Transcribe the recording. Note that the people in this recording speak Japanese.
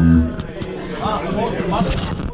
あ、もう、まだ。